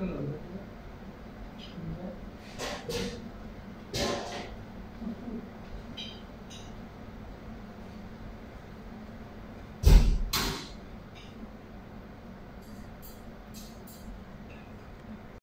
응.